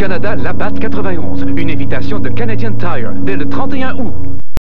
Canada Labatt 91. Une invitation de Canadian Tire dès le 31 août.